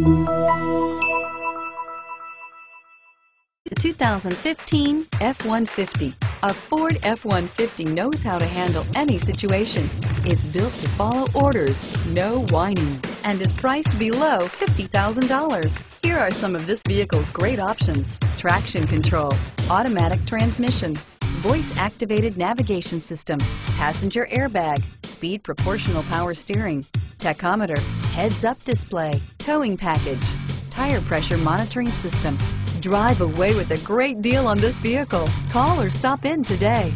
The 2015 F-150. A Ford F-150 knows how to handle any situation. It's built to follow orders, no whining, and is priced below $50,000. Here are some of this vehicle's great options. Traction control, automatic transmission, voice-activated navigation system, passenger airbag, speed proportional power steering, tachometer, heads-up display, towing package, tire pressure monitoring system. Drive away with a great deal on this vehicle. Call or stop in today.